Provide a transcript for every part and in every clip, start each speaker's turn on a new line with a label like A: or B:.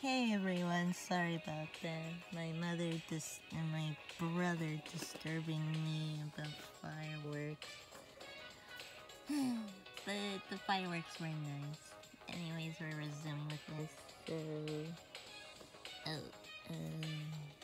A: Hey everyone, sorry about that. My mother dis- and my brother disturbing me about fireworks. but the fireworks were nice. Anyways, we're resuming with this. So, oh, um.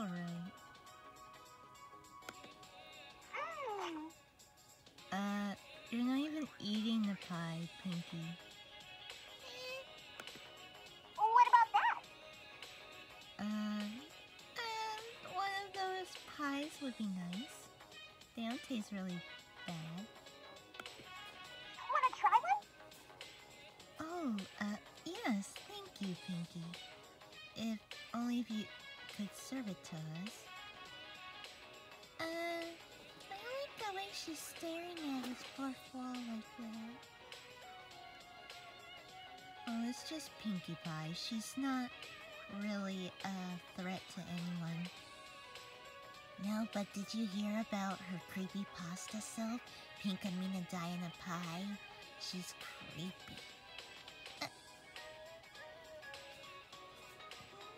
A: It's alright.
B: Oh.
A: Uh, you're not even eating the pie, Pinkie. She's staring at his fourth wall like that. Oh, it's just Pinkie Pie. She's not really a threat to anyone. No, but did you hear about her creepy pasta self? Pinkamena Diana Pie? She's creepy.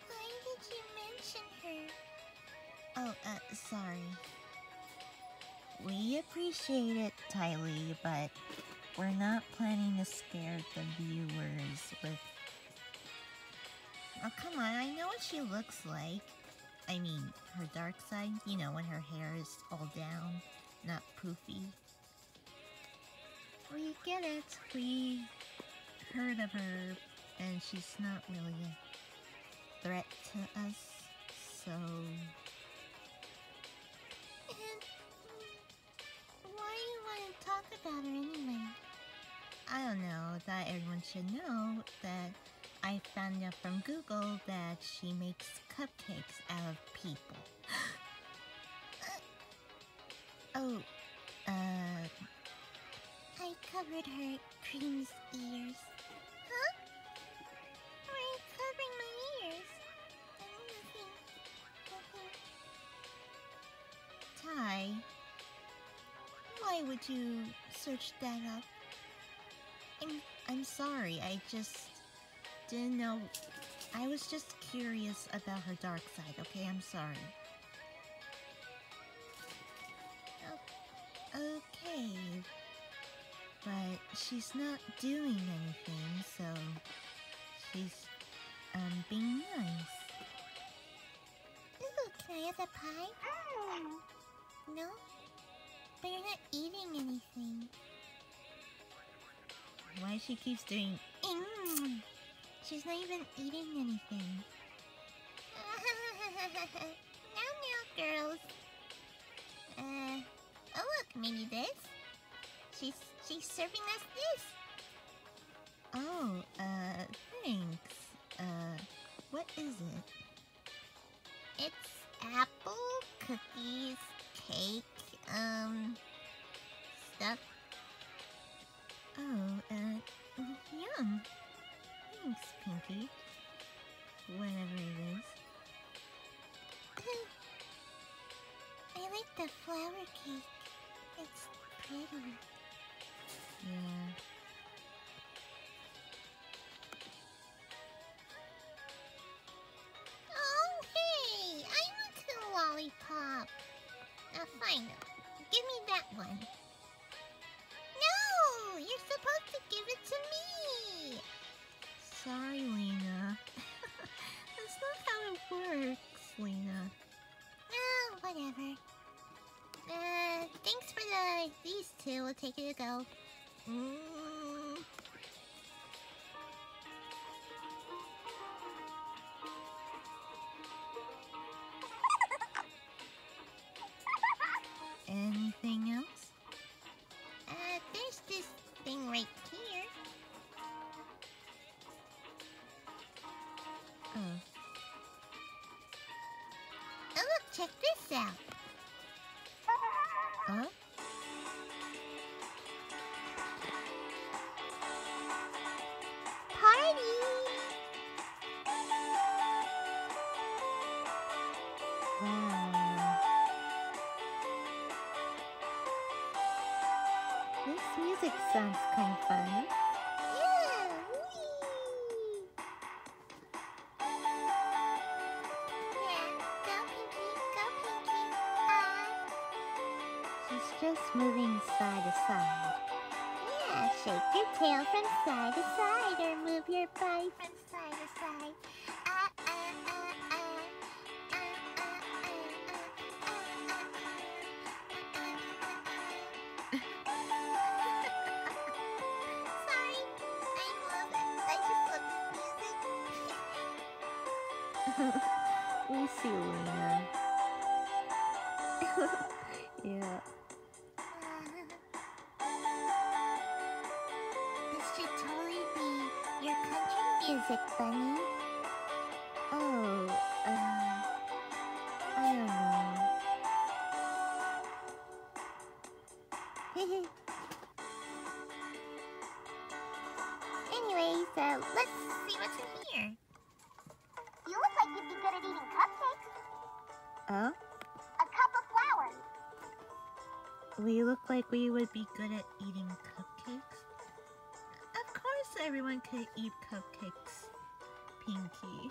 B: Why did you mention her?
A: Oh, uh, sorry. We appreciate it, Ty Lee, but we're not planning to scare the viewers with. Oh, come on, I know what she looks like. I mean, her dark side, you know, when her hair is all down, not poofy. We get it. We heard of her, and she's not really a threat to us, so.
B: Talk about her anyway?
A: I don't know, that everyone should know that I found out from Google that she makes cupcakes out of people. oh, uh,
B: I covered her cream's ears. Huh? You covering my ears? Nothing. Nothing.
A: Ty, why would you search that up? I'm, I'm sorry, I just didn't know. I was just curious about her dark side, okay? I'm sorry. Okay. But she's not doing anything, so she's um being nice.
B: Ooh, can I have the pie? No? But you're not eating anything.
A: Why she keeps doing
B: Mm. She's not even eating anything. now, now, girls. Uh, oh look, maybe this. She's she's serving us this.
A: Oh, uh thanks. Uh what is it?
B: It's apple cookies, cake, um, stuff.
A: Oh, uh yum. Thanks, Pinkie. Whatever it is.
B: I like the flower cake. It's pretty.
A: Yeah.
B: Oh, hey! I want a lollipop. Uh, fine. One. No! You're supposed to give it to me!
A: Sorry, Lena. That's not how it works, Lena.
B: Oh, whatever. Uh, thanks for the these two. We'll take it to go.
A: Mm.
C: Just moving side to side.
A: Yeah, shake your tail from side to side or move your body from side to side. Ah, ah, ah, ah. Ah, ah, ah, ah, ah, ah, ah. Sorry, I love it. I just love this music.
C: we see Lena. yeah.
A: Bunnie.
C: Oh, uh, I don't know.
A: Anyways, uh, let's see what's in here. You look like you'd be good at eating cupcakes.
C: Oh,
A: A cup of flour.
C: we look like we would be good at eating cupcakes. Of course, everyone could eat cupcakes,
A: Pinkie.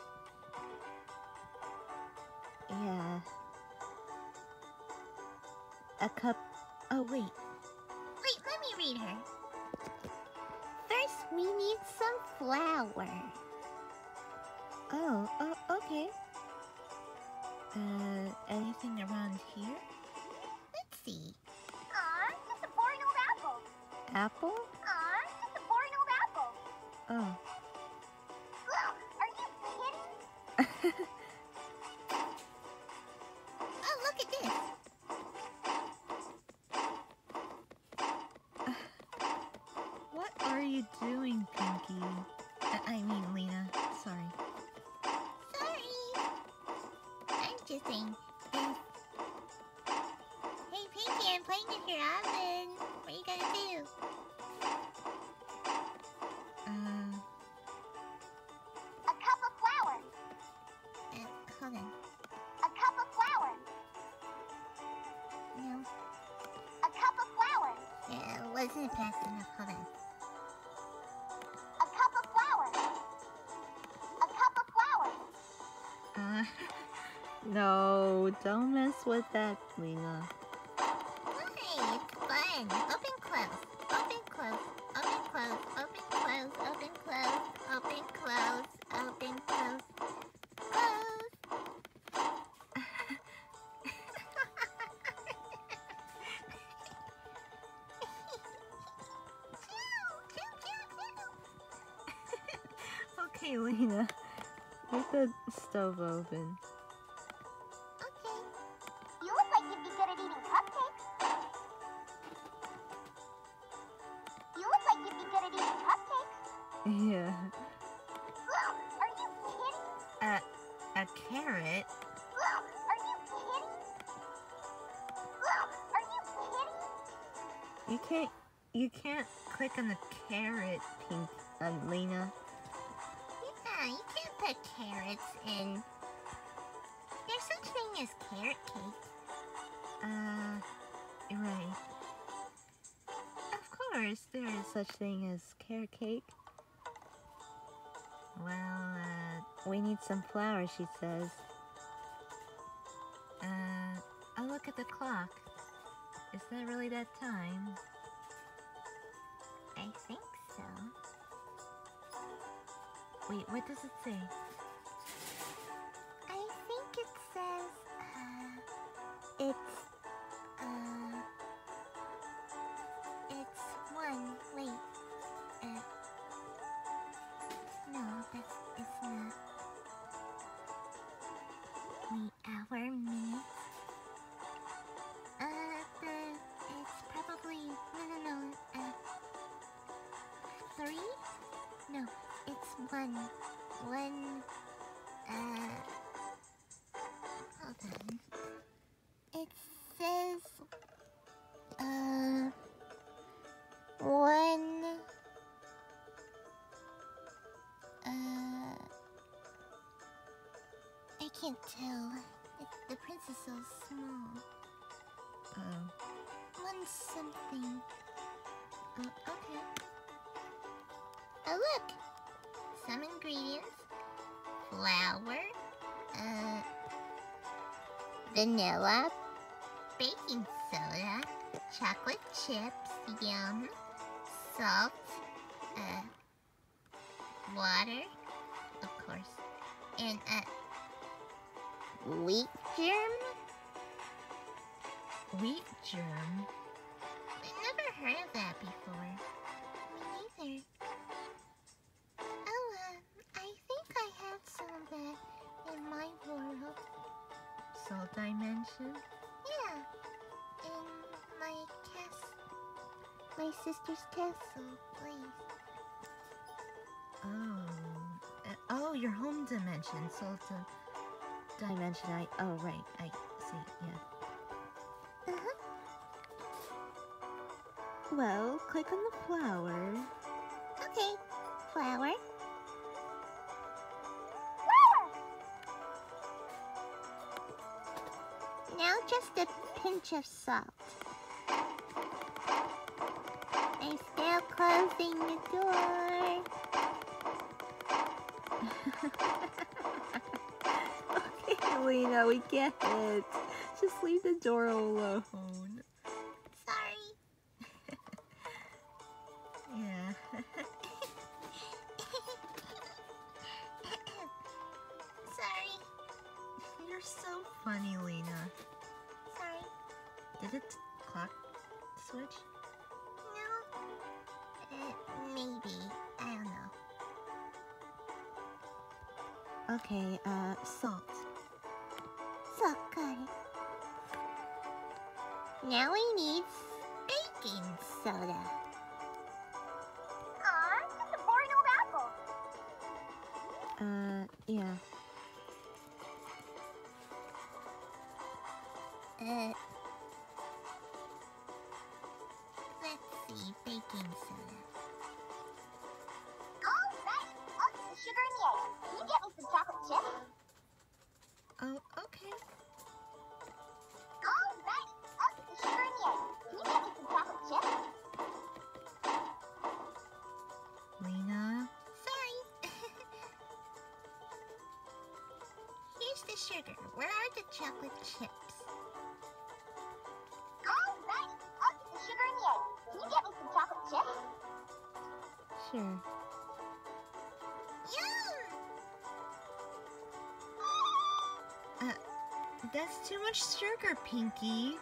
A: I'm just saying this. Hey, Pinkie, I'm playing with your oven. What are you gonna do?
C: Uh,
A: A cup of flour. Uh, hold on. A cup of flour. No. A cup of flour. Yeah, it wasn't fast enough.
C: No, don't mess with that, Lena.
A: Why? It's fun. Open, close. Open, close. Open, close. Open, close. Open, close. Open, close. Open, close. Close.
C: Okay, Lena. Get the stove open.
A: You
C: can't click on the carrot, Pink, uh, Lena.
A: Yeah, you can't put carrots in. There's such thing as carrot cake.
C: Uh, right. Of course, there is such thing as carrot cake. Well, uh, we need some flour, she says. Uh, I'll look at the clock. Is that really that time? Wait, what does it say?
A: I think it says, uh, it's, uh, it's one. Wait, uh, no, that's, it's not. Wait, hour, minute. Uh, the, it's probably, no, no, no, uh, three? That's one. One. Uh. Hold on. It says. Uh. One. Uh. I can't tell. It's, the prince is so small.
C: -oh.
A: One something.
C: Uh, okay.
A: Oh, look! Some ingredients flour, uh, vanilla, baking soda, chocolate chips, yum, salt, uh, water, of course, and, uh, wheat germ?
C: Wheat germ.
A: Sister's castle, please.
C: Oh. Uh, oh, your home dimension. Salt a dimension. I. Oh, right. I see. Yeah.
A: Uh-huh.
C: Well, click on the flower.
A: Okay, Flower. Now just a pinch of salt. Closing the door.
C: okay, Lena, we get it. Just leave the door alone.
A: Sugar. Where are the chocolate chips? All right, I'll get the sugar and the egg. Can you get me some chocolate chips?
C: Sure.
A: Yum!
C: Uh, that's too much
A: sugar, Pinkie.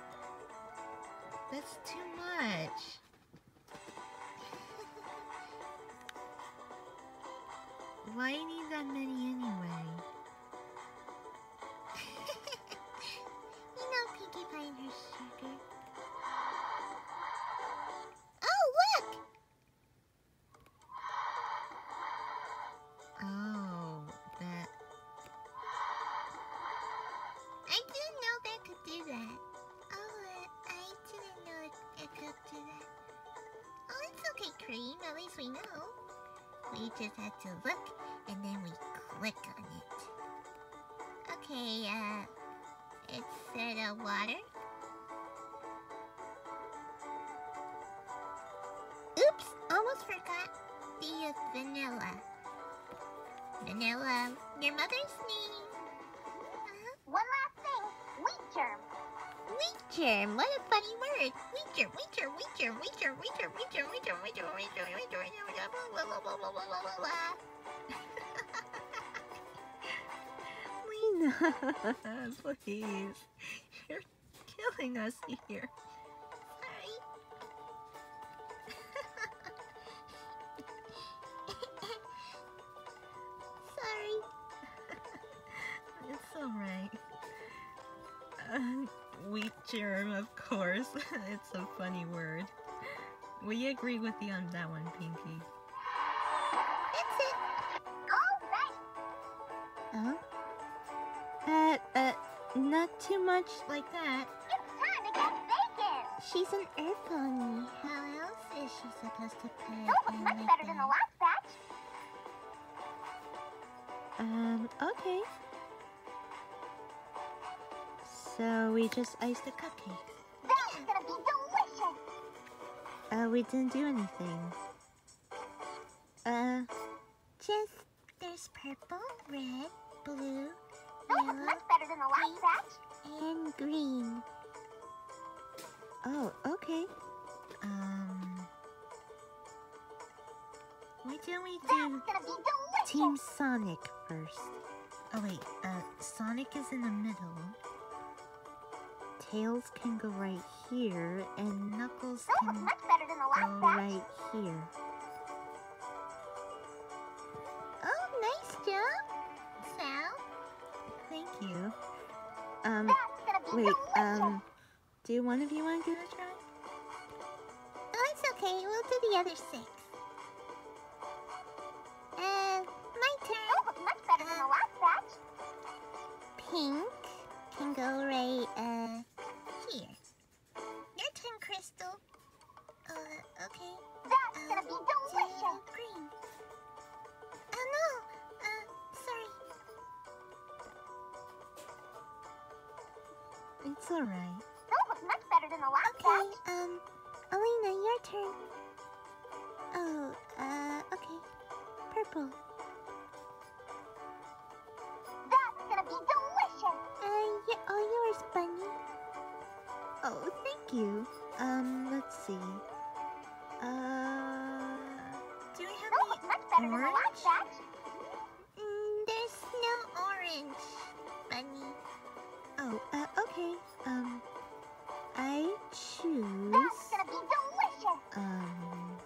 A: We know. We just had to look, and then we click on it. Okay, uh, it said uh, water. Oops, almost forgot the vanilla. Vanilla, your mother's name. Wheat germ, wheat germ, wheat germ, wheat germ, wheat germ, wheat germ, wheat germ, wheat germ, blah, blah, blah, blah, blah, blah, blah, blah.
C: Lena, please. You're killing us here. Wheat germ, of course. it's a funny word. We agree with you on that one, Pinkie.
A: That's it. All right.
C: Oh? Uh, uh, not too much like that.
A: It's time to get bacon. She's an earth pony. How else is she supposed to put it
B: That was much
A: like
B: better than the last batch.
C: Um, okay.
A: So we just iced a cupcake.
D: That's gonna be delicious.
A: Uh, we didn't do anything. Uh,
D: Just there's purple, red, blue,
E: Those
D: yellow,
E: much better than the last batch.
D: and green.
A: oh, okay. Um, why don't we do
E: gonna be delicious.
A: Team Sonic first? Oh wait, uh, Sonic is in the middle. Tails can go right here, and Knuckles
E: Those
A: can
E: much better than the
A: go
E: batch.
A: right here.
D: Oh, nice job, Sal.
A: Thank you. Um,
E: That's gonna be
A: wait, um, do one of you want to give it a try?
D: Oh, it's okay. We'll do the other six. Uh, my turn.
E: Those much better than the last batch.
D: Pink can go right, uh,
E: That's gonna be delicious.
D: Green. Oh no. Uh, sorry.
A: It's alright.
E: Those look much better than the last
D: Okay.
E: batch.
D: Um, Elina, your turn. Oh, uh, okay. Purple.
E: That's gonna be delicious.
D: Uh, y- all yours, Bunnie.
A: Oh, thank you. Um, let's see. Orange?
D: Mm, there's no orange, Bunnie.
A: Oh, uh, okay. Um, I choose.
E: That's gonna be delicious.
A: Um.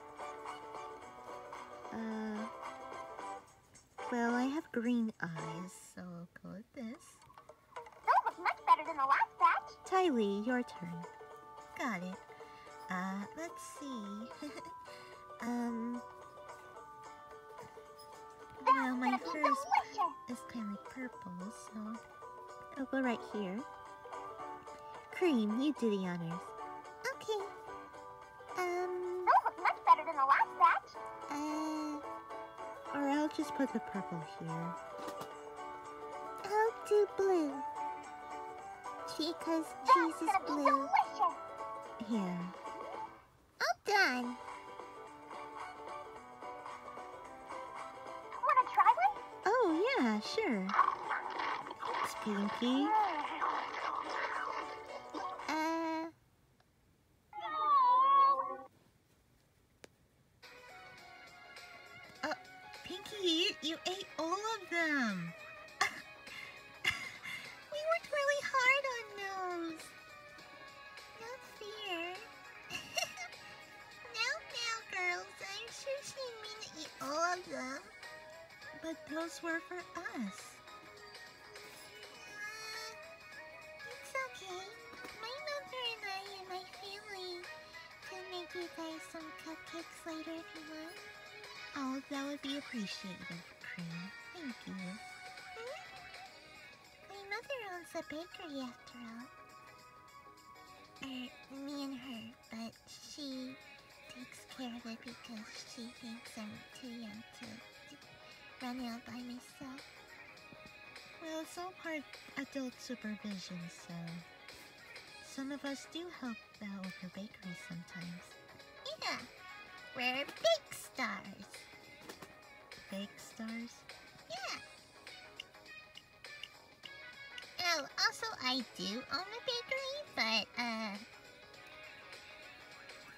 A: Uh. Well, I have green eyes, so I'll go with this.
E: Those look much better than the last batch.
A: Ty Lee, your turn. Got it. Uh, let's see. Is kind of like purple, so I'll go right here. Cream, you do the honors.
D: Okay. Um,
E: Those look much better than the last batch.
D: uh,
A: Or I'll just put the purple here.
D: I'll do blue. Because
E: That's
D: cheese is blue.
E: delicious.
A: Here.
D: All done.
A: Sure. Thanks, Pinkie. Appreciated, Thank you.
D: My mother owns a bakery after all. Er, me and her, but she takes care of it because she thinks I'm too young to, run it all by myself.
A: Well, it's all part adult supervision, so some of us do help out with her bakery sometimes.
D: Yeah, we're big stars.
A: Bake stars?
D: Yeah. Oh, also, I do own a bakery, but, uh,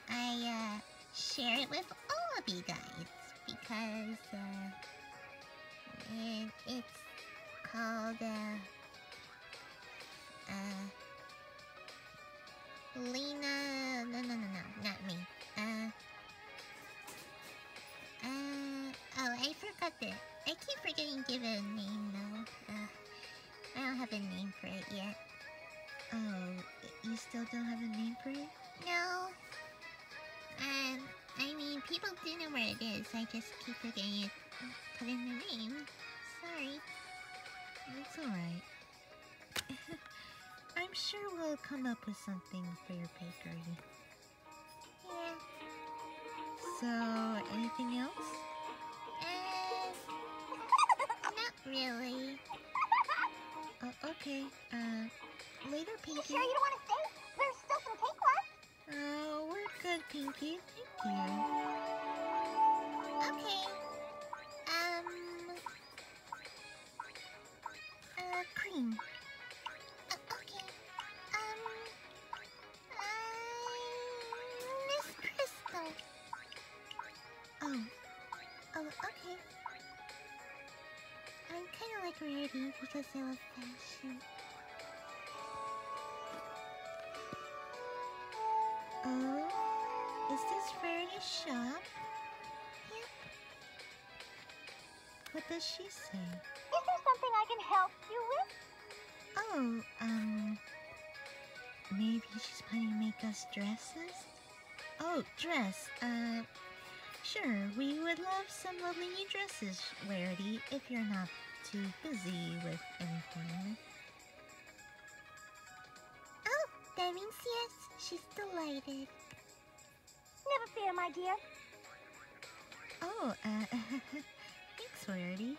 D: I, uh, share it with all of you guys because, uh, it, it's called, uh, uh, Lena, I keep forgetting to give it a name though. Uh, I don't have a name for it yet.
A: Oh, you still don't have a name for it?
D: No. Um, I mean, people do know where it is. I just keep forgetting to put in the name. Sorry.
A: It's alright. I'm sure we'll come up with something for your bakery.
D: Yeah.
A: So, anything else?
D: Really.
A: Oh, okay. Uh,
F: later,
D: You sure you don't want to stay? There's still some cake left.
F: Oh, we're good, Pinkie. Thank you.
A: Okay. Um. Uh, cream.
F: Rarity's shop?
A: Yep.
F: What does she say?
D: Is there something I can help you with?
F: Oh, um. Maybe she's planning to make us dresses? Oh, dress. Uh, sure. We would love some lovely new dresses, Rarity, if you're not too busy with anything.
A: Oh, that means yes. She's delighted.
D: Fear, my dear.
F: Oh, uh, thanks, Rarity.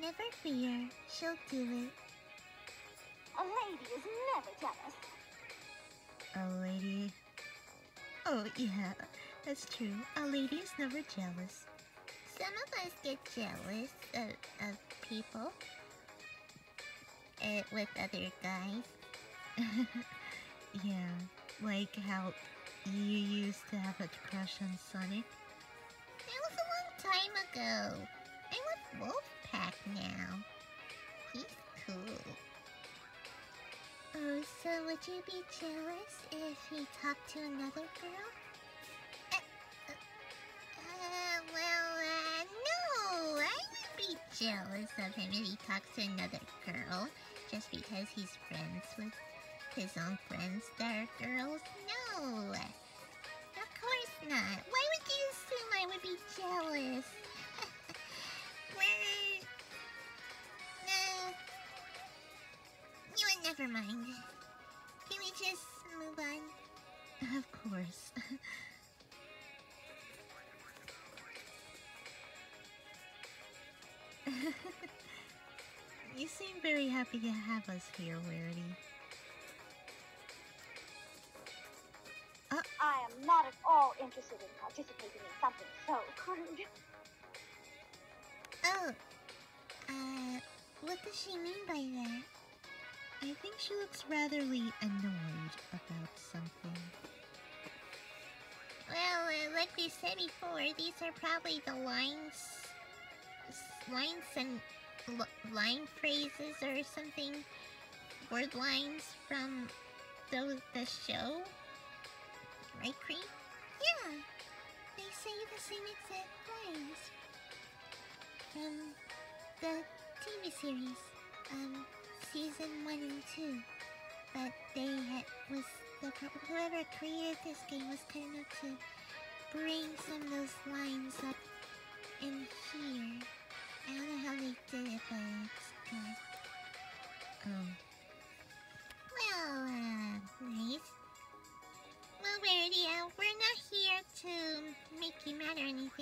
A: Never fear. She'll do it.
D: A lady is never jealous.
F: A lady. Oh, yeah, that's true. A lady is never jealous.
A: Some of us get jealous of, of people. Uh, with other guys.
F: yeah, like how you used to have a crush on Sonic.
A: That was a long time ago. I'm with Wolfpack now. He's cool. Oh, so would you be jealous if he talked to another girl? Uh, uh, well, uh, no. I would be jealous of him if he talks to another girl just because he's friends with his own friends that are girls. No. Of course not. Why would you assume I would be jealous? No. You would never mind. Can we just move on?
F: Of course. you seem very happy to have us here, Rarity.
D: I am not at all interested in participating in something so crude.
A: Oh. Uh, what does she mean by that?
F: I think she looks ratherly annoyed about something.
A: Well, uh, like we said before, these are probably the lines, lines and line phrases or something, word lines from the the show, right, Cream? Yeah, they say the same exact lines from the TV series, um, season one and two. But they had was the whoever created this game was kind enough to bring some of those lines up in here. I don't know how they did it, but it's good.
F: Oh,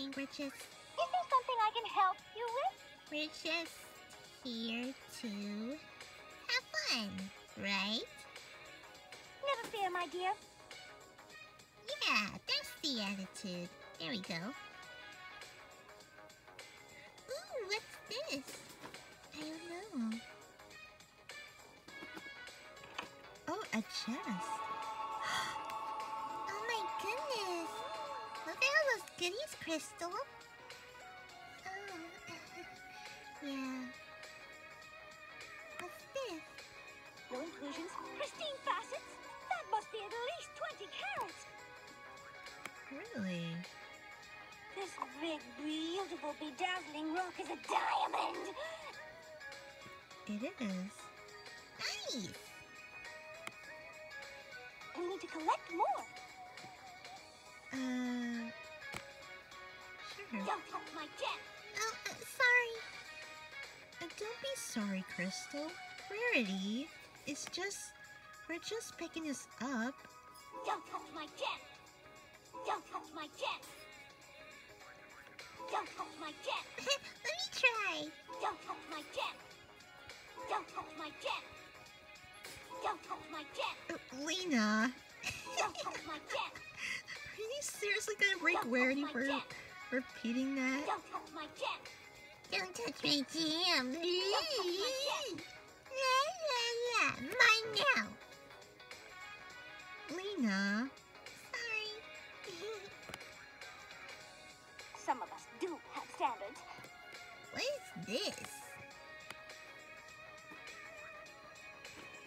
A: anything. Just,
D: Is there something I can help you with?
A: we're here to have fun, right?
D: Never fear, my dear.
A: Yeah, that's the attitude. There we go. Ooh, what's this? I don't know.
F: oh, a chest.
A: All those Crystal. Oh, yeah. What's this?
D: No inclusions, pristine facets. That must be at least 20 carats.
F: Really?
D: This big, beautiful, bedazzling rock is a diamond.
F: It is.
A: Nice.
D: We need to collect more.
F: Uh.
D: Don't touch my gem.
A: Oh, uh, sorry.
F: Uh, don't be sorry, Crystal. Rarity, it's just we're just picking this up.
D: Don't touch my gem. Don't touch my gem. Don't touch my gem.
A: Let me try.
D: Don't touch my gem. Don't touch my gem.
B: Don't touch my jet!
C: Uh, Lena,
B: Don't touch my jet!
C: are you seriously gonna break Rarity for! Repeating that?
B: Don't touch my jet!
A: Don't touch my jam.
B: my.
A: La la la. Mine now.
C: Lena,
A: Sorry.
B: Some of us do have standards.
A: what is this?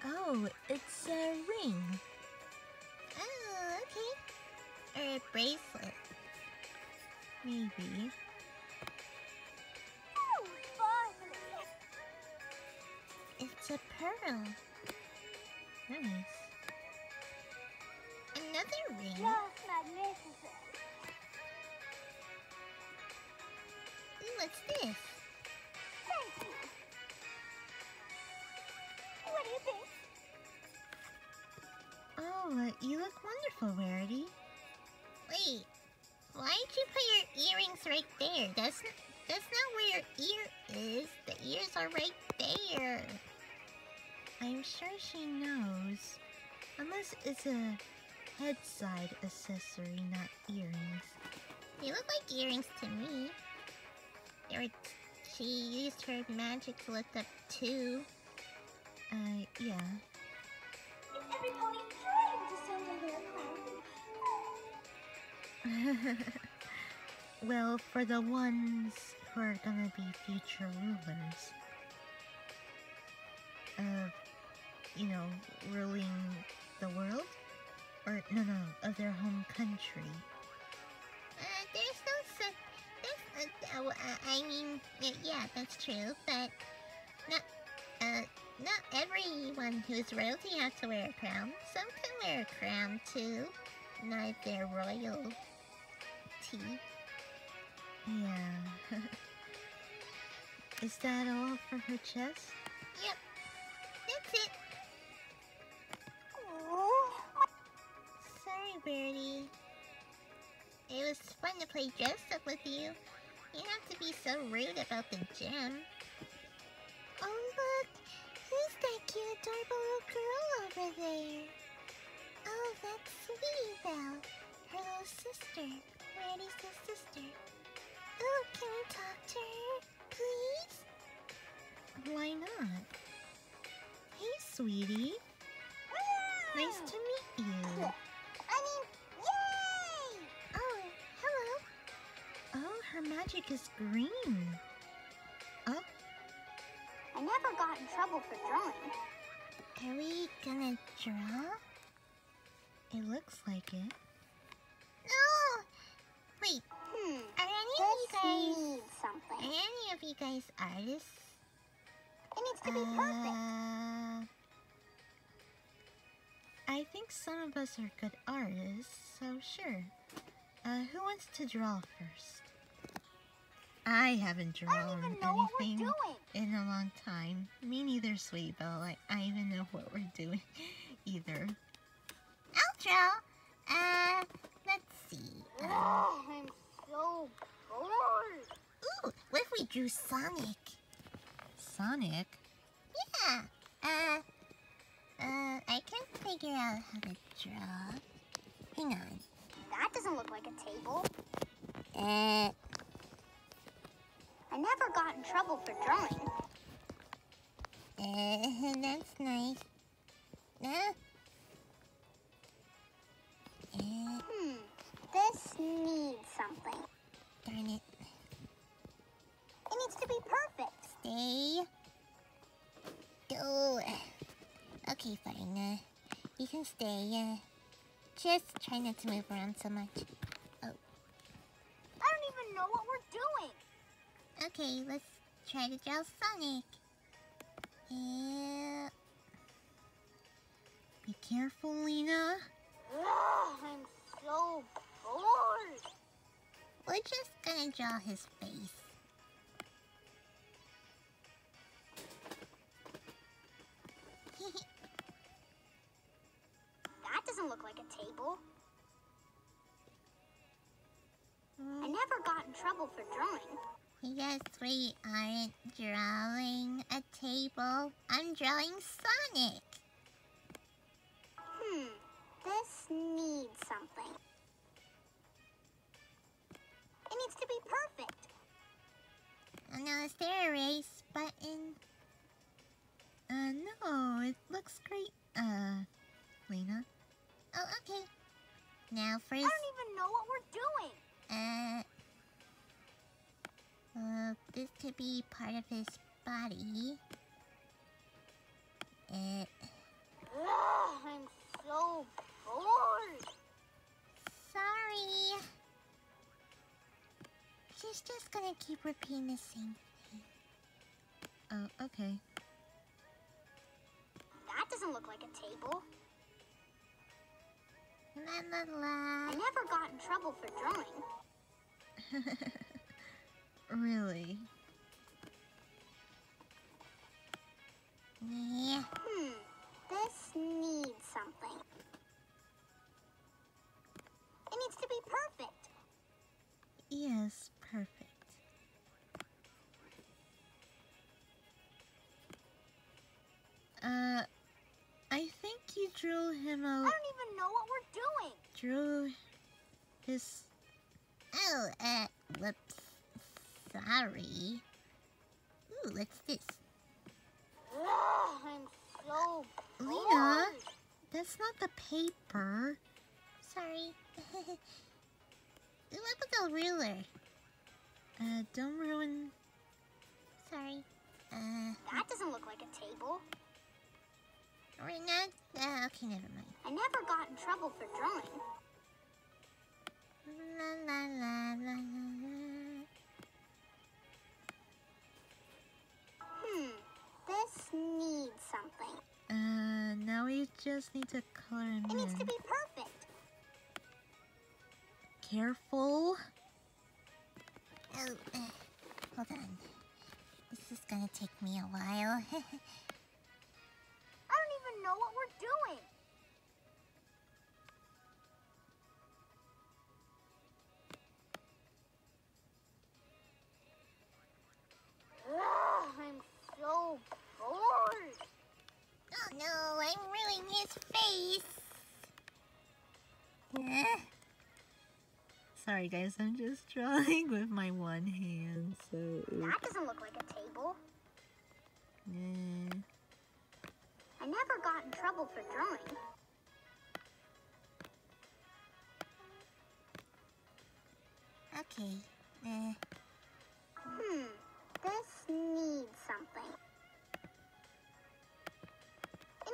C: oh, it's a ring.
A: Oh, okay. Or a bracelet.
C: Maybe.
B: Oh, finally!
A: It's a pearl.
C: Nice.
A: Another ring.
B: Just magnificent.
A: What's this?
B: Thank you. What do you think?
C: Oh, you look wonderful, Rarity.
A: Wait. Why'd you put your earrings right there? That's n- that's not where your ear is. The ears are right there.
C: I'm sure she knows. Unless it's a head side accessory, not earrings.
A: They look like earrings to me. They were. She used her magic to look up too.
C: Uh, yeah. well, for the ones who are gonna be future rulers of, you know, ruling the world? Or, no, no, of their home country.
A: Uh, there's no such. There's. Uh, uh, I mean, yeah, that's true, but not. Uh, not everyone who's royalty has to wear a crown. Some can wear a crown too. Not if they're royalty.
C: Yeah. Is that all for her chest?
A: Yep. That's it.
B: Oh,
A: Sorry, Birdie. It was fun to play dress up with you. You have to be so rude about the gem. Oh, look! Who's that cute, adorable little girl over there? Oh, that's Sweetie Belle, her little sister. Rarity little sister. Oh, can we talk to her, please?
C: Why not? Hey, sweetie. Nice to meet you.
B: I mean, yay!
A: Oh, hello.
C: Oh, her magic is green. Oh,
B: I never got in trouble for drawing.
A: Are we gonna draw?
C: it looks like it.
A: Wait,
B: Hmm.
A: are any
B: This
A: of you guys
B: needs
A: are any of you guys artists?
B: It needs to be perfect.
C: Uh, I think some of us are good artists, so sure. Uh, who wants to draw first? I haven't
B: I
C: drawn
B: even know what we're
C: anything in a long time. Me neither, sweet Belle. Like, I even know what we're doing either.
A: I'll draw. Uh, let's see.
B: Oh, I'm so bored.
A: ooh, what if we drew Sonic?
C: Sonic?
A: Yeah. Uh, uh, I can't figure out how to draw. Hang on.
B: That doesn't look like a table.
A: Uh,
B: I never got in trouble for drawing.
A: uh, that's nice. Uh, uh, stay. Uh, just try not to move around so much. Oh.
B: I don't even know what we're doing.
A: Okay, let's try to draw Sonic. Yeah.
C: Be careful, Lena.
B: Ugh, I'm so bored.
A: We're just gonna draw his face.
B: Trouble for drawing.
A: Yes, we aren't drawing a table. I'm drawing Sonic.
B: Hmm, this needs something. It needs to be perfect.
C: Oh no, is there a race button? Uh, no, it looks great, uh, Lena.
A: Oh, okay. Now
B: I don't even know what we're doing.
A: uh, uh, this could be part of his body. Uh,
B: Ugh, I'm so bored.
A: sorry. She's just gonna keep repeating the same thing.
C: Oh, okay.
B: That doesn't look like a table.
A: La la la.
B: I never got in trouble for drawing.
C: really?
A: Yeah.
B: Hmm, this needs something. It needs to be perfect.
C: Yes, perfect. Uh, I think you drew him
B: I
C: a
B: don't even know what we're doing.
C: drew his
A: Sorry. Ooh, what's this?
B: I'm so
C: Lena. That's not the paper.
A: Sorry. Ooh, what about the ruler?
C: Uh, don't ruin.
A: Sorry. Uh,
B: That doesn't look like a table.
A: not. Uh, okay, never mind.
B: I never got in trouble for drawing.
A: La la la la la la.
B: Needs something.
C: Uh, now we just need to color him
B: It needs to be perfect.
C: Careful.
A: Oh, uh, hold on. This is gonna take me a while.
B: I don't even know what we're doing. Ugh, I'm so
A: no, I'm ruining his face. Uh,
C: Sorry, guys. I'm just drawing with my one hand, so.
B: That doesn't look like a table.
C: eh.
B: I never got in trouble for drawing.
A: okay. Uh,
B: Hmm, this needs something.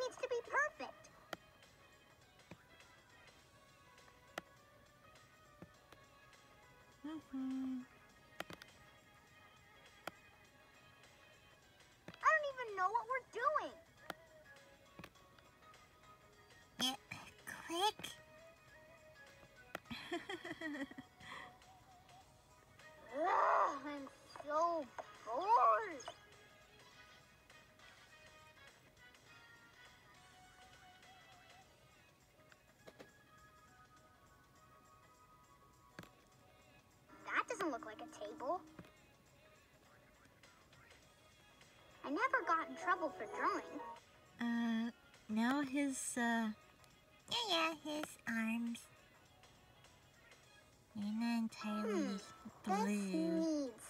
B: Needs to be perfect.
C: Mhm.
B: Doesn't look like a table. I never got in trouble for drawing.
C: Uh, now his, uh.
A: Yeah, yeah, his arms. They're not entirely
B: Hmm,
C: Blue.
B: needs something.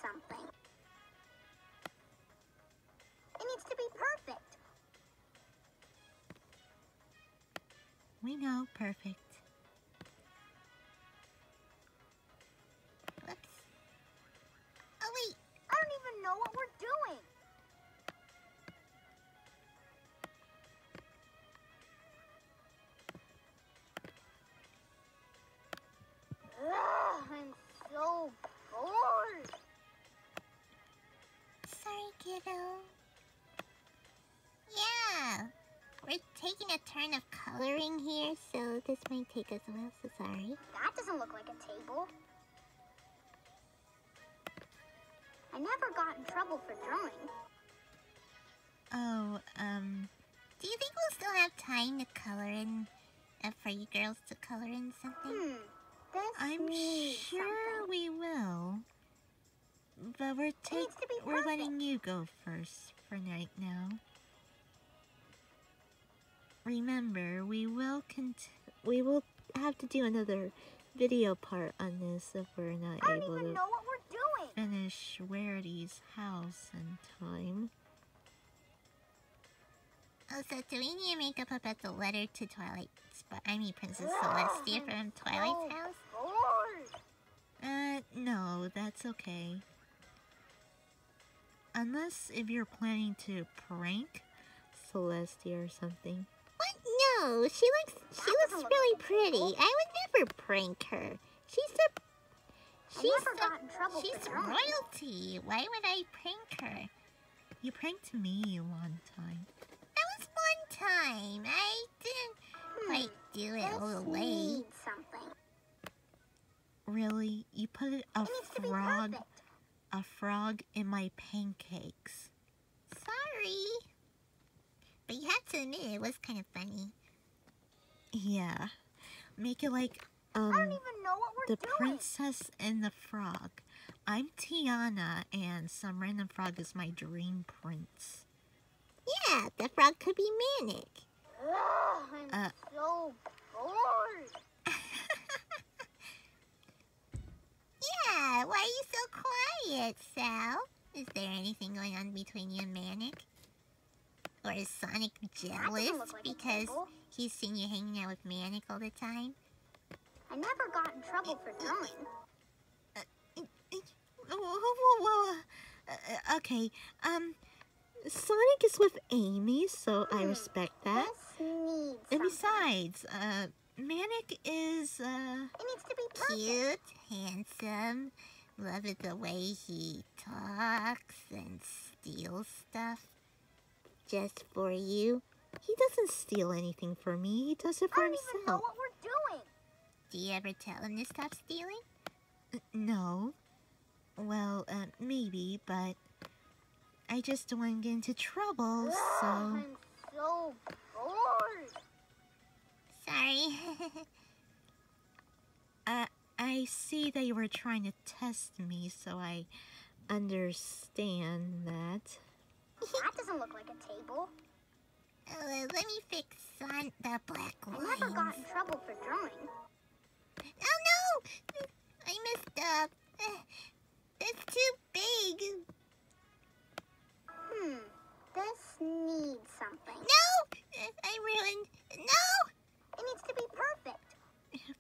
A: Turn of coloring here, so this might take us a while, so sorry.
B: That doesn't look like a table. I never got in trouble for drawing.
C: Oh, um.
A: Do you think we'll still have time to color in, uh, for you girls to color in something?
B: Hmm, this
C: I'm sure
B: something.
C: we will. But we're take
B: needs to be
C: we're letting you go first for right now. Remember, we will cont- we will have to do another video part on this if we're not
B: I don't
C: able
B: even
C: to
B: know what we're doing.
C: finish Rarity's house in time.
A: Oh, so do we need to make up about the letter to Twilight? Sp- I mean, Princess Celestia from Twilight's house?
B: Bored.
C: Uh, no, that's okay. Unless if you're planning to prank Celestia or something.
A: What? No, she looks she looks really pretty. I would never prank her. She's a she's
B: never
A: a,
B: got in trouble
A: she's royalty. Why would I prank her?
C: You pranked me one time.
A: That was one time. I didn't
B: Hmm.
A: quite do it all the way.
B: something.
C: Really? You put a
B: It needs to be
C: frog a frog in my pancakes.
A: Sorry. But you have to admit it was kind of funny.
C: Yeah. Make it like
B: I don't
C: um
B: even know what we're
C: the
B: doing.
C: princess and the frog. I'm Tiana and some random frog is my dream prince.
A: Yeah, the frog could be Manic.
B: Ugh, I'm
C: Uh,
B: so bored.
A: Yeah, why are you so quiet, Sal? Is there anything going on between you and Manic? Or is Sonic jealous
B: like
A: because he's seen you hanging out with Manic all the time?
B: I never got in trouble for drawing.
C: Whoa, whoa, whoa. Uh, okay, um, Sonic is with Amy, so I
B: Hmm,
C: respect that. And besides, uh, Manic is, uh,
B: It needs to be.
A: Cute, handsome, love it the way he talks and steals stuff. Just for you.
C: he doesn't steal anything from me. He does it for I
B: don't even know
C: himself.
B: what we're doing.
A: Do you ever tell him to stop stealing?
C: No. Well, uh, maybe, but I just don't want to get into trouble, so.
B: I'm so bored.
A: Sorry.
C: Uh, I see that you were trying to test me, so I understand that.
B: That doesn't look like a table.
A: Uh, let me fix on the black
B: I never got in trouble for drawing.
A: Oh no! I messed up. That's too big.
B: Hmm. This needs something.
A: No! Uh, I ruined. No!
B: It needs to be perfect.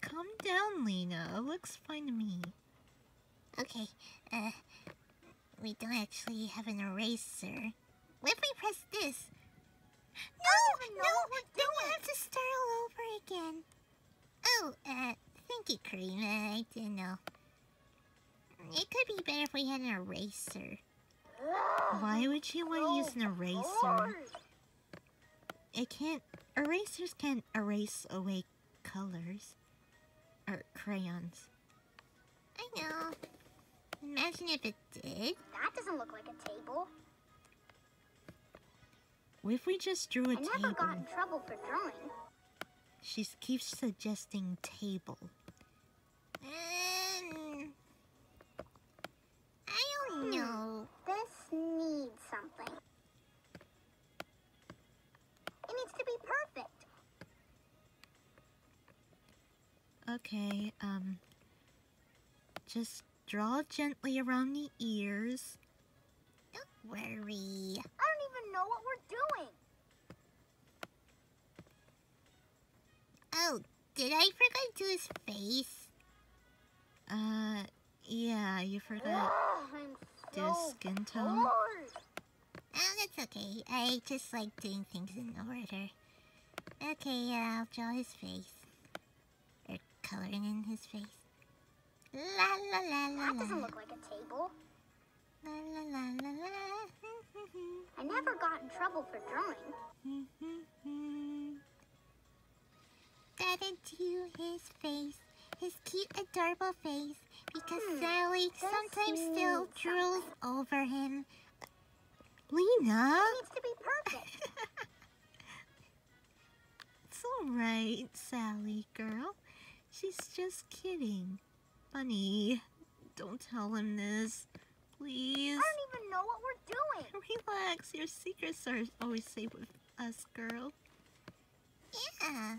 C: Calm down, Lena. It looks fine to me.
A: Okay, uh, we don't actually have an eraser. What if we press this? No!
B: even
A: No! Then you have to start all over again. Oh, uh, thank you. Uh, I didn't know. It could be better if we had an eraser.
C: Why would you want to use an eraser? It can't. Erasers can't erase away colors. Or crayons.
A: I know. Imagine if it did.
B: That doesn't look like a table.
C: What if we just drew a
B: I never
C: table?
B: got in trouble for drawing.
C: She keeps suggesting table.
A: Um, I don't
B: Hmm.
A: know.
B: This needs something. It needs to be perfect.
C: Okay, um. Just draw gently around the ears.
A: Worry.
B: I don't even know what we're doing.
A: Oh, did I forget to his face?
C: Uh, yeah, you forgot.
B: Ugh, I'm so
C: skin tone?
B: bored.
A: Oh, that's okay. I just like doing things in order. Okay, uh, I'll draw his face. Or coloring in his face. La la la la
B: That doesn't look like a table. I never got in trouble for drawing.
A: Gotta do his face. His cute, adorable face. Because
B: Hmm,
A: Sally sometimes still drools over him.
C: Lena!
B: It needs to be perfect.
C: It's alright, Sally girl. She's just kidding. Bunnie, don't tell him this. Please.
B: I don't even know what we're doing.
C: Relax, your secrets are always safe with us, girl.
A: Yeah.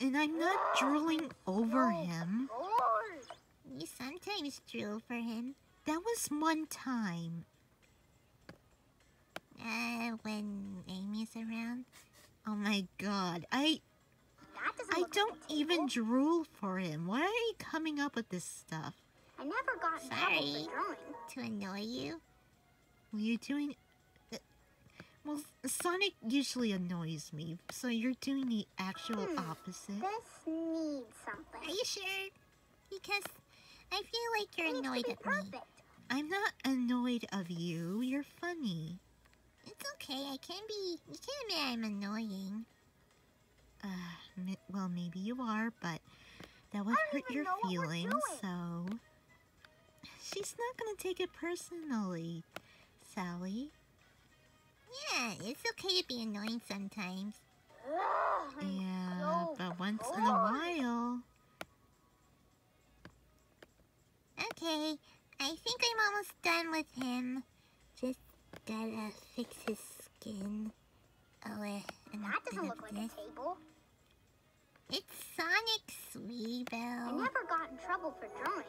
C: And I'm not drooling over him.
A: Lord. You sometimes drool for him.
C: That was one time.
A: Uh, when Amy's around.
C: Oh my god. I I don't
B: like
C: even drool for him. Why are you coming up with this stuff?
B: I never got
A: Sorry. To annoy you?
C: Were you doing uh, well, Sonic usually annoys me, so you're doing the actual
B: Hmm.
C: opposite.
B: This needs something.
A: Are you sure? Because I feel like you're annoyed at me.
B: perfect.
C: I'm not annoyed of you. You're funny.
A: It's okay. I can be. You can't admit I'm annoying.
C: Uh, well, maybe you are, but that would hurt your
B: know what we're
C: feelings, so. She's not gonna take it personally, Sally.
A: Yeah, it's okay to be annoying sometimes.
C: Yeah, but once in a while.
A: Okay, I think I'm almost done with him. Just gotta fix his skin. Oh, uh, and
B: That doesn't look like
A: this.
B: a table.
A: It's Sonic
B: I never got in trouble for drawing.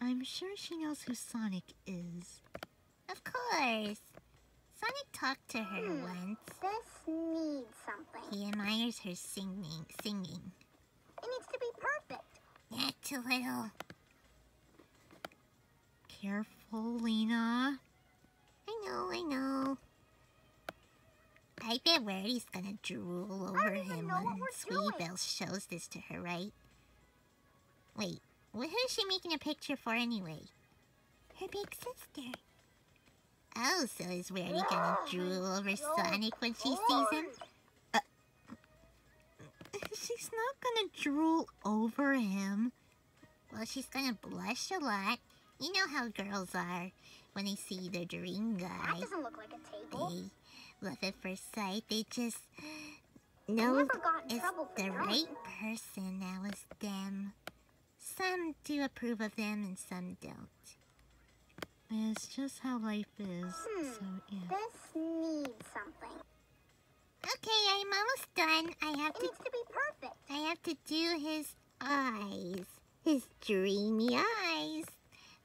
C: I'm sure she knows who Sonic is.
A: Of course. Sonic talked to her
B: Hmm.
A: once.
B: This needs something.
A: He admires her singing. Singing.
B: It needs to be perfect.
A: That's a little.
C: Careful, Lena.
A: I know, I know. I bet Rarity's gonna drool over him when.
B: Sweetie
A: Belle shows this to her, right? Wait, well, who's she making a picture for anyway? Her big sister. Oh, so is Rarity gonna drool over
B: so
A: Sonic when she sees him?
B: bored.
C: She's not gonna drool over him.
A: Well, she's gonna blush a lot. You know how girls are when they see their dream guy.
B: That doesn't look like a table.
A: They love at first sight. They just know it's the right person. That was them. Some do approve of them and some don't.
C: It's just how life is.
B: Hmm.
C: So, yeah.
B: This needs something.
A: Okay, I'm almost done. I have
B: It
A: to
B: needs to be perfect.
A: I have to do his eyes. His dreamy eyes.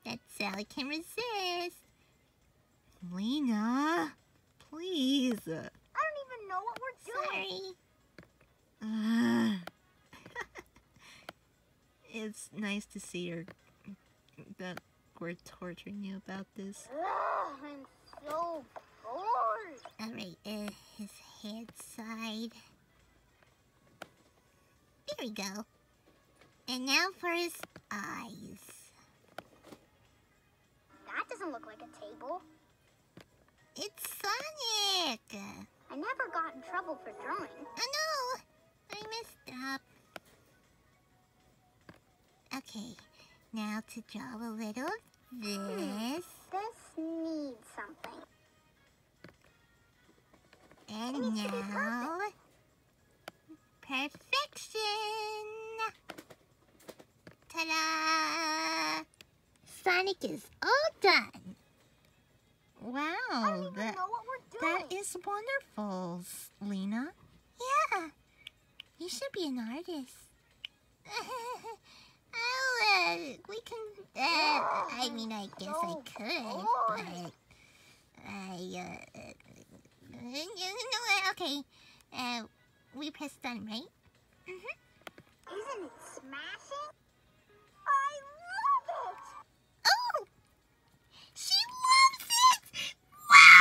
A: That Sally can resist.
C: Lena, please.
B: I don't even know what we're doing.
A: Sorry.
C: Ugh. it's nice to see her that we're torturing you about this.
B: Ugh, I'm so bored.
A: Alright, uh, his head side. There we go. And now for his eyes.
B: That doesn't look like a table.
A: It's Sonic!
B: I never got in trouble for drawing.
A: Oh no! I messed up. Okay, now to draw a little of this.
B: This needs something.
A: And
B: It needs to be
A: now. Perfection! Ta da! Sonic is all done!
B: I don't
C: Wow, that,
B: know what we're doing.
C: that is wonderful, Lena.
A: Yeah, you should be an artist. oh, uh, we can. Uh, I mean, I guess I could,
B: bored.
A: but I. Uh, uh, you know, okay. Uh, we press done, right?
B: Isn't it smashing? I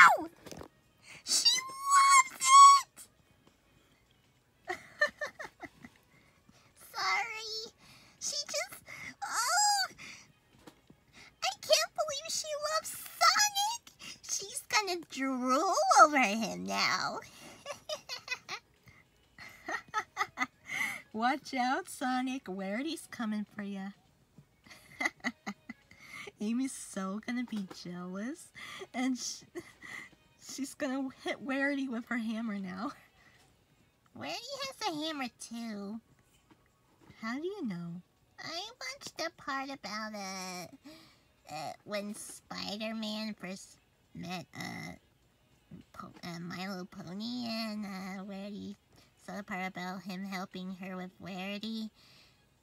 A: Wow! She loves it! Sorry. She just. Oh! I can't believe she loves Sonic! She's gonna drool over him now.
C: Watch out, Sonic. Rarity's coming for you. Amy's so gonna be jealous, and she's gonna hit Rarity with her hammer now.
A: Rarity has a hammer too.
C: How do you know?
A: I watched the part about uh, uh when Spider-Man first met uh, po- uh Milo Pony and uh saw the part about him helping her with Rarity,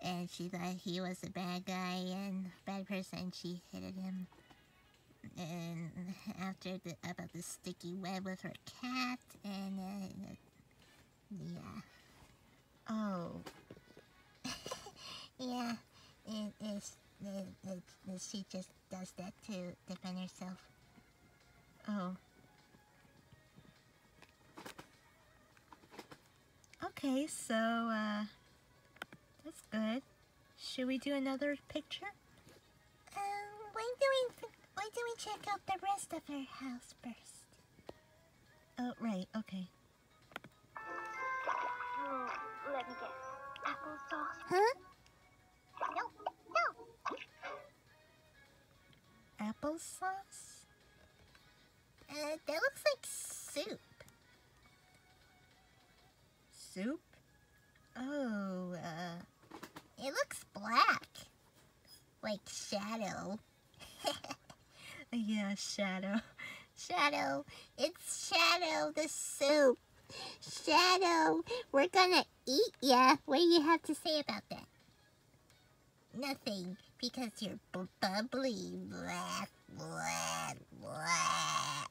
A: and she thought he was a bad guy and bad person. She hated him. And after the about the sticky web with her cat, and uh, yeah. Oh. yeah, it, it, it, she just does that to defend herself. Oh. Okay, so, uh, that's good. Should we do another picture?
B: Um, why do we, why don't we check out the rest of her house first?
A: Oh, right, okay.
D: Hmm, let me guess. Applesauce?
B: Huh? No, no.
A: Applesauce?
B: Uh, that looks like soup.
A: Soup? Oh, uh,
B: It looks black. Like shadow.
A: yeah, Shadow.
B: Shadow. It's Shadow the soup. Shadow, we're gonna eat ya. What do you have to say about that? Nothing, because you're bu- bubbly. Blah, blah, blah.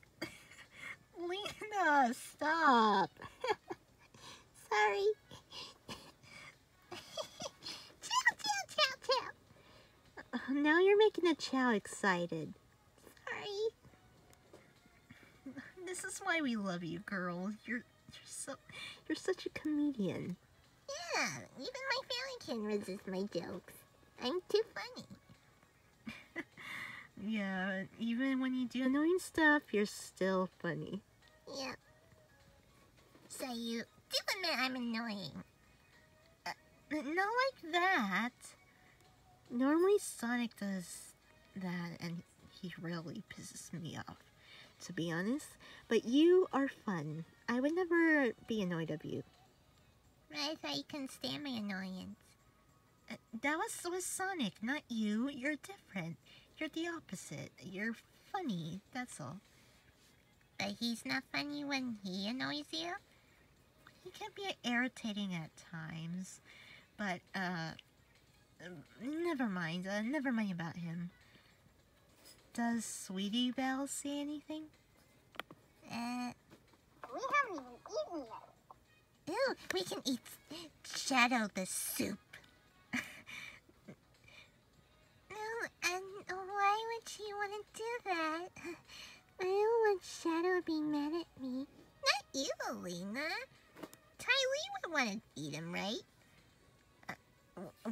A: Lena, stop.
B: Sorry. chao, chao, chao, chao.
A: Now you're making the chao excited.
B: Sorry.
A: This is why we love you, girl. You're you're so you're such a comedian.
B: Yeah, even my family can resist my jokes. I'm too funny.
A: Yeah, even when you do annoying stuff, you're still funny.
B: Yeah. So you do admit I'm annoying.
A: But not like that. Normally Sonic does that and he really pisses me off, to be honest. But you are fun. I would never be annoyed of you.
B: I thought you couldn't stand my annoyance.
A: Uh, That was with Sonic, not you. You're different. You're the opposite. You're funny, that's all.
B: But he's not funny when he annoys you?
A: He can be irritating at times, but uh, uh, never mind. Uh, never mind about him. Does Sweetie Belle say anything?
B: Uh,
D: We haven't even eaten yet.
B: ew, we can eat Shadow the soup. no, and why would she want to do that? I don't want Shadow to be mad at me. Not you, Lena. Ty Lee would want to eat him, right?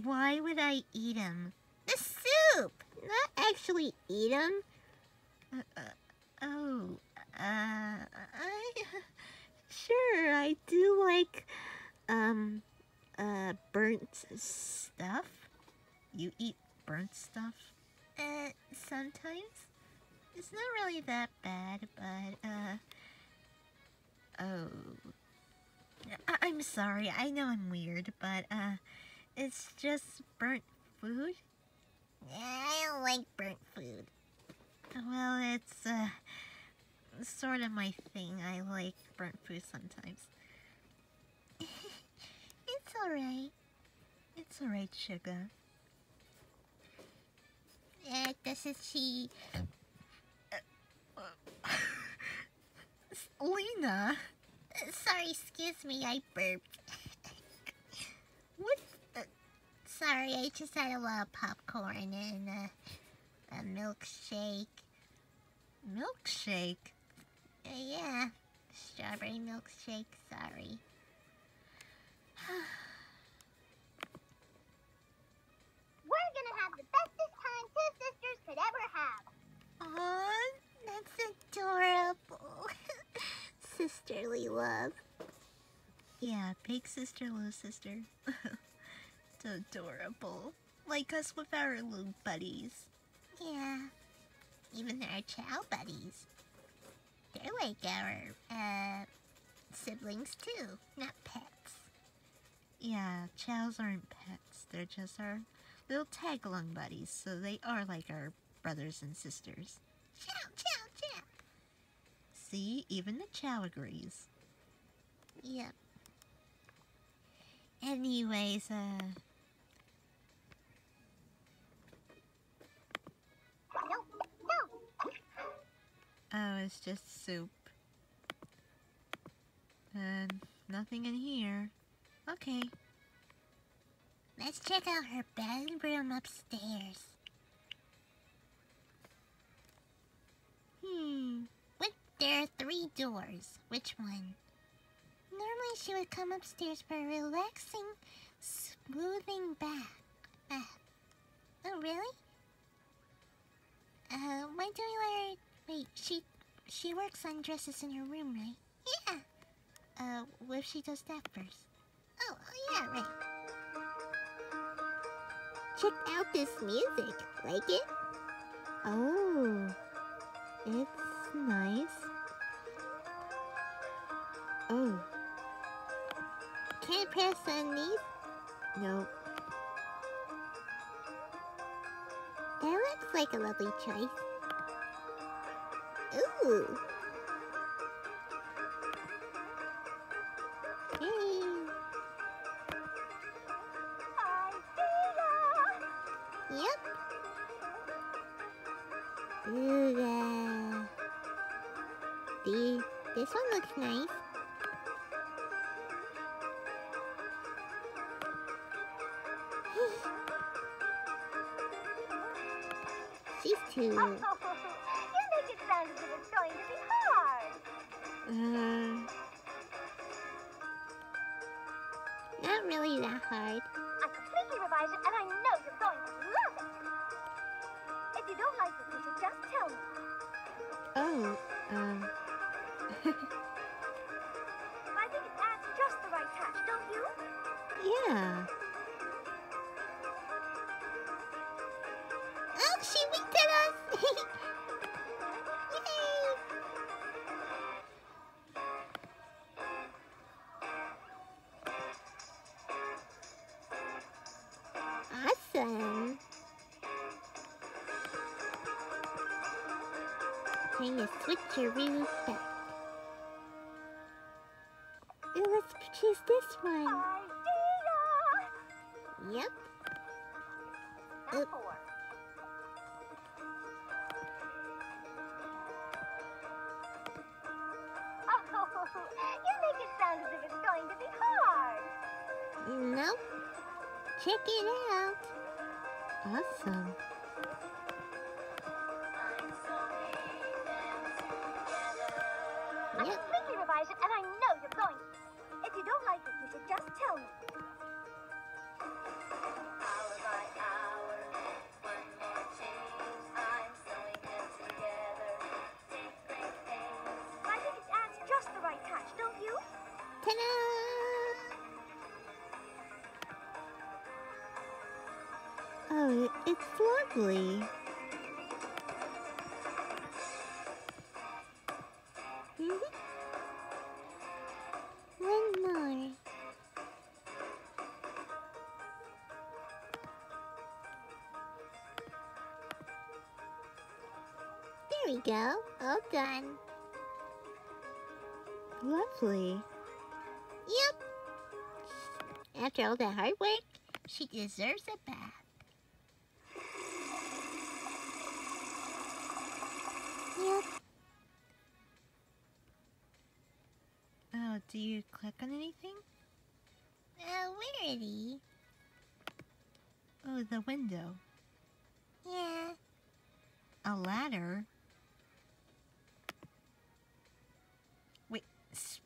A: Why would I eat him?
B: The soup! Not actually eat them.
A: Uh, uh, oh, uh, I sure I do like um uh burnt stuff. You eat burnt stuff?
B: Uh,
A: Sometimes. It's not really that bad, but uh oh. I- I'm sorry. I know I'm weird, but uh it's just burnt food.
B: I don't like burnt food.
A: Well, it's uh sort of my thing. I like burnt food sometimes.
B: It's alright.
A: It's alright, sugar.
B: Uh, doesn't she...
A: Lena,
B: sorry, excuse me, I burped.
A: what?
B: Sorry, I just had a lot of popcorn and uh, a milkshake.
A: Milkshake?
B: Uh, yeah, strawberry milkshake, sorry.
D: We're gonna have the bestest time two sisters could ever have.
B: Aw, that's adorable. Sisterly love.
A: Yeah, big sister, little sister. adorable. Like us with our little buddies.
B: Yeah, even our chao buddies. They're like our, uh, siblings too, not pets.
A: Yeah, chao aren't pets. They're just our little tag along buddies, so they are like our brothers and sisters.
B: Chao, chao, chao.
A: See, even the chao agrees.
B: Yep.
C: Anyways, uh, oh, it's just soup. And nothing in here. Okay.
A: Let's check out her bedroom upstairs.
C: Hmm.
A: What? There are three doors. Which one? Normally she would come upstairs for a relaxing, smoothing bath. Bath. Oh, really? Uh, why don't you let her... Wait, she... She works on dresses in her room, right? Yeah. Uh, what if she does that first? Oh, oh yeah, right. Check out this music. Like it?
C: Oh. It's nice. Oh,
A: Can't press on these?
C: no.
A: That looks like a lovely choice. Ooh.
B: To
A: switcheroo back. Let's choose this one.
B: Idea!
A: Yep.
B: Now four. You make it sound as if it's going to be hard.
A: Nope. Check it out.
C: Awesome.
B: I
A: Yep.
B: completely revise it, and I know you're going to. If you don't like it, you should just tell me.
D: Hour by hour,
A: All done.
C: Lovely.
A: Yep. After all that hard work, she deserves a bath. Yep.
C: Oh, do you click on anything?
A: Uh, where are they?
C: Oh, the window.
A: Yeah.
C: A ladder?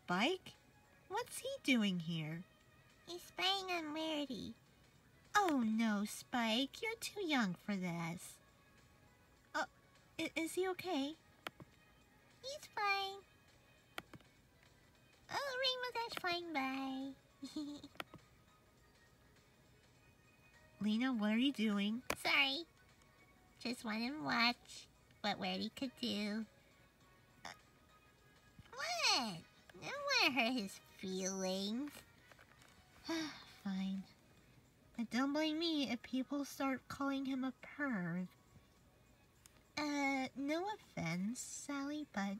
C: Spike? What's he doing here?
A: He's spying on Rarity.
C: Oh no, Spike, you're too young for this. Oh, is he okay?
A: He's fine. Oh, Rainbow Dash fine, bye.
C: Lena, what are you doing?
A: Sorry. Just wanted to watch what Rarity could do. Uh, what? I don't want to hurt his feelings.
C: Fine. But don't blame me if people start calling him a perv. Uh, no offense, Sally, but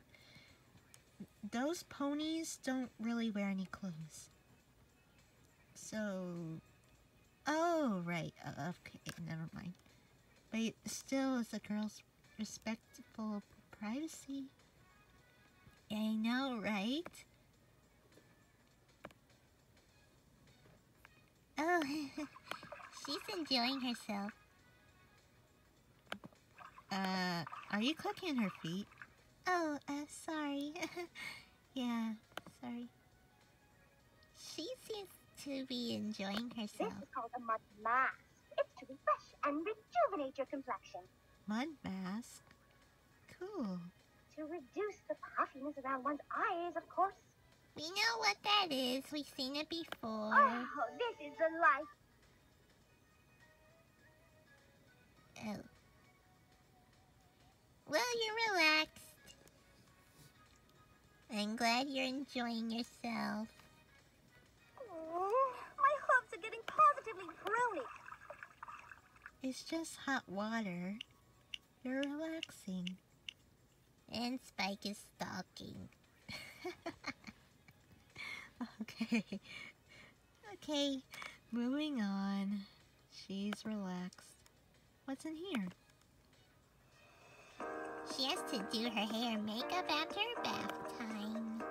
C: those ponies don't really wear any clothes. So, oh right, uh, okay, never mind. But still, it's a girl's respectful privacy. I know, right?
A: Oh, she's enjoying herself.
C: Uh, are you clicking her feet?
A: Oh, uh, sorry.
C: Yeah, sorry.
A: she seems to be enjoying herself.
B: This
A: herself.
B: is called a mud mask. It's to refresh and rejuvenate your complexion.
C: Mud mask. Cool.
B: To reduce the puffiness around one's eyes, of course.
A: We know what that is. We've seen it before.
B: Oh, this is the life.
A: Oh. Well, you're relaxed. I'm glad you're enjoying yourself.
B: Oh, my hooves are getting positively browny.
C: It's just hot water. You're relaxing.
A: And Spike is stalking.
C: Okay. Okay, moving on. She's relaxed. What's in here?
A: She has to do her hair and makeup after bath time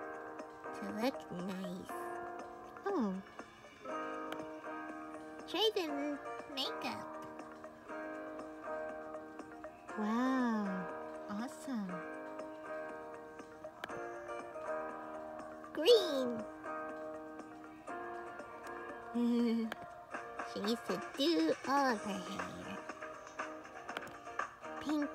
A: to look nice.
C: Oh,
A: Try the makeup.
C: wow. Awesome.
A: Green. She needs to do all of her hair. Pink.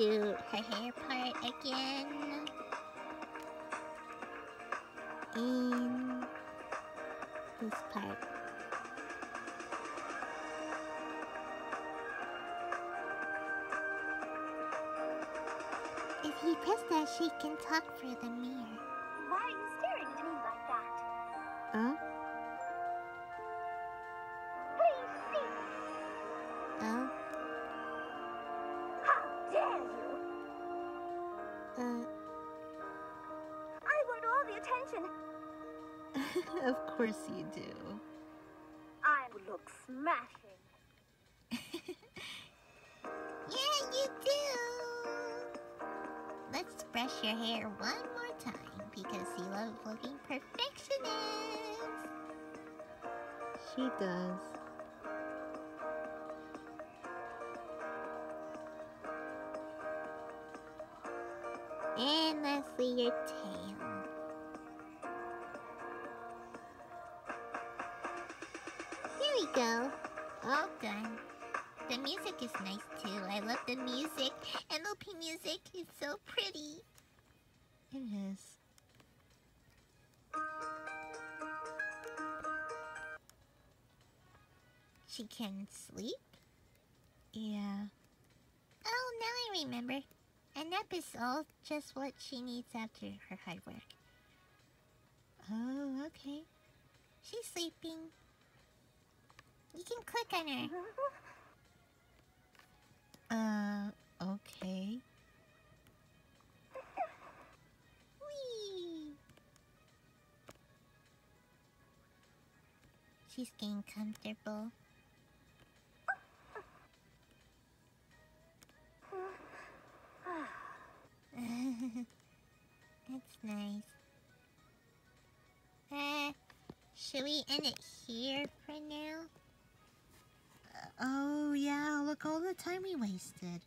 A: Do her hair part again. And this part. If you press that, she can talk through the mirror.
B: Smashing.
A: yeah, you do. Let's brush your hair one more time because you love looking perfectionist.
C: She does.
A: And lastly, your tail. Done. The music is nice too. I love the music. And LP music is so pretty.
C: It is.
A: She can sleep?
C: Yeah.
A: Oh, now I remember. A nap is all just what she needs after her hard work.
C: Oh, okay.
A: She's sleeping. You can click on her.
C: Uh, okay.
A: Whee! She's getting comfortable. That's nice. Uh, should we end it here for now?
C: Oh, yeah, look all the time we wasted.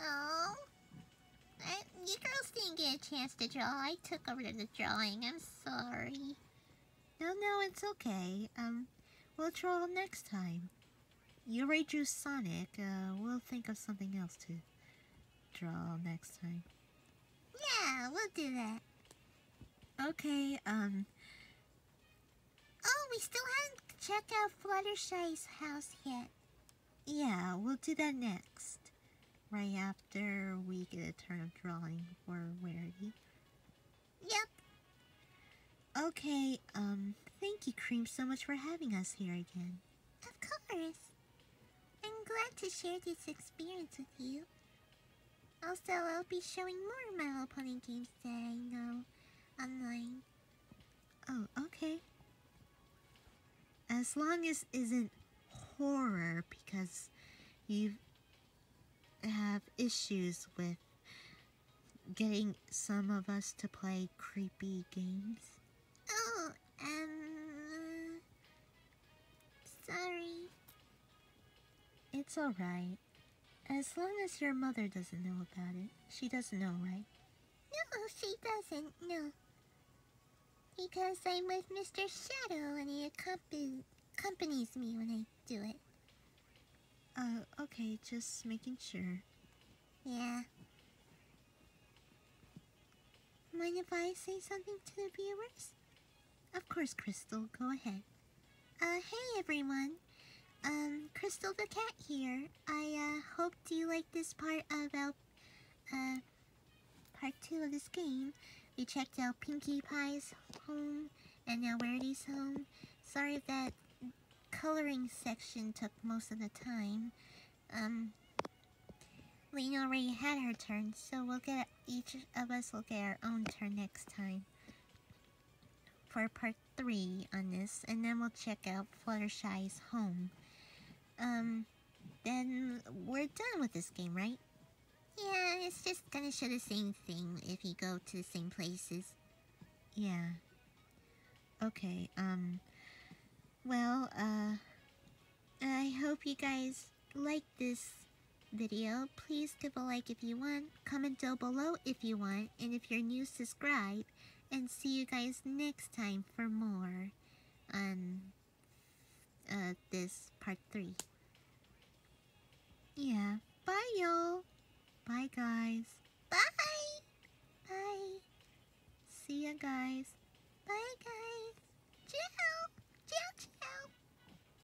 A: Oh, I, you girls didn't get a chance to draw. I took over the drawing. I'm sorry.
C: No, no, it's okay. Um, we'll draw next time. You already drew Sonic. Uh, we'll think of something else to draw next time.
A: Yeah, we'll do that.
C: Okay, um,
A: Oh, we still haven't checked out Fluttershy's house yet.
C: yeah, we'll do that next. Right after we get a turn of drawing for Rarity.
A: Yep,
C: Okay, um, thank you, Cream, so much for having us here again.
A: of course. I'm glad to share this experience with you. Also, I'll be showing more My Little Pony games that I know online.
C: Oh, okay. As long as isn't horror because you have issues with getting some of us to play creepy games.
A: Oh, um. Sorry.
C: It's alright. As long as your mother doesn't know about it. She doesn't know, right?
A: No, she doesn't, no. Because I'm with Mr. Shadow and he accompan- accompanies me when I do it.
C: Uh, okay, just making sure.
A: Yeah. Mind if I say something to the viewers?
C: Of course, Crystal, go ahead.
A: Uh, hey everyone. Um, Crystal the Cat here. I, uh, hope you like this part about, uh, part two of this game. We checked out Pinkie Pie's home and now Rarity's home. Sorry that coloring section took most of the time. Um, Lina already had her turn, so we'll get, each of us will get our own turn next time for part three on this, and then we'll check out Fluttershy's home. Um, then we're done with this game, right? Yeah, it's just gonna show the same thing if you go to the same places.
C: Yeah. Okay, um, well, uh,
A: I hope you guys like this video. Please give a like if you want, comment down below if you want, and if you're new, subscribe. And see you guys next time for more on uh, this part three.
C: yeah. Bye, y'all. Bye, guys.
A: Bye! Bye!
C: See ya, guys.
A: Bye, guys! Ciao!